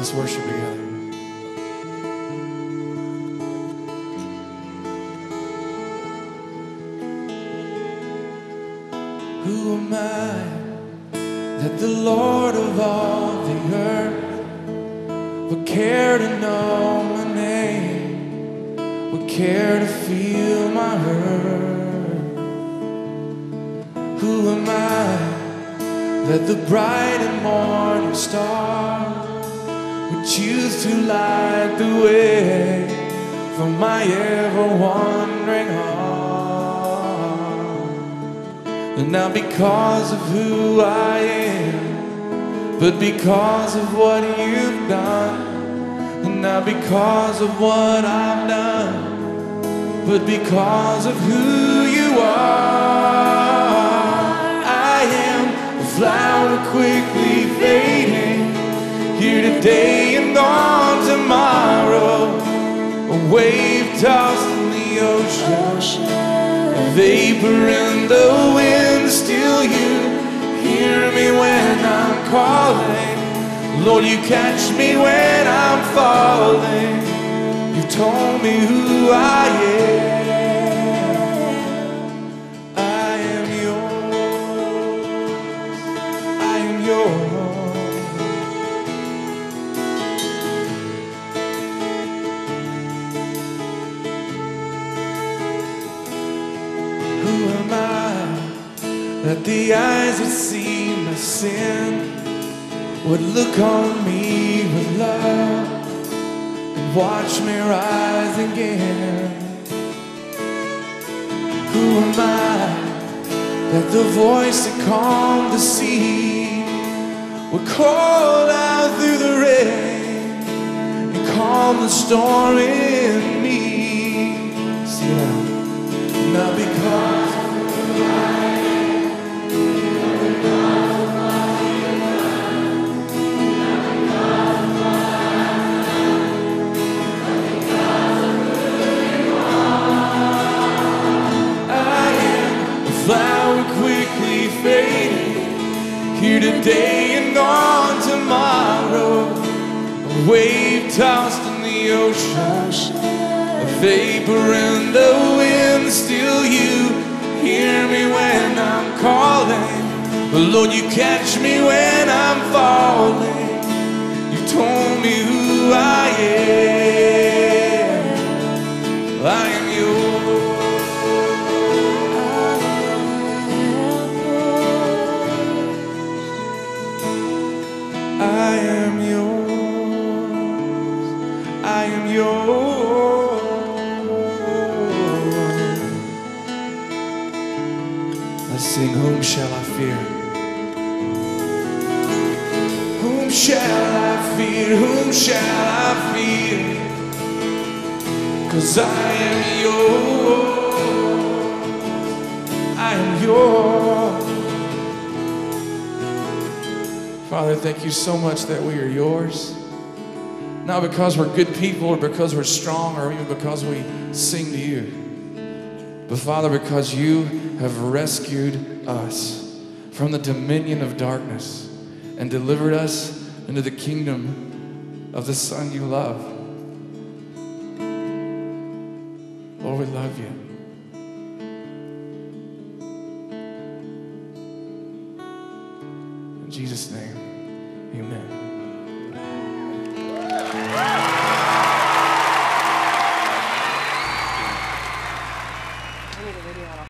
Let's worship together. Who am I that the Lord of all the earth would care to know my name, would care to feel my hurt? Who am I that the bright and morning star choose to light the way for my ever wandering heart? And not because of who I am, but because of what you've done. And not because of what I've done, but because of who you are. I am a flower quickly fading, here today and gone tomorrow. A wave tossed in the ocean, a vapor in the wind. Still, you hear me when I'm calling. Lord, you catch me when I'm falling. You told me who I am. Who am I that the eyes that see my sin would look on me with love and watch me rise again? Who am I that the voice that calmed the sea would call out through the rain and calm the storm in here today and gone tomorrow. A wave tossed in the ocean, a vapor in the wind. Still, you hear me when I'm calling. But Lord, you catch me when I'm falling. You told me who I am. Sing, Whom shall I fear? Whom shall I fear? Whom shall I fear? Cause I am yours. I am yours. Father, thank you so much that we are yours. Not because we're good people or because we're strong or even because we sing to you, but Father, because you have rescued us from the dominion of darkness and delivered us into the kingdom of the Son you love. Lord, we love you. In Jesus' name, amen.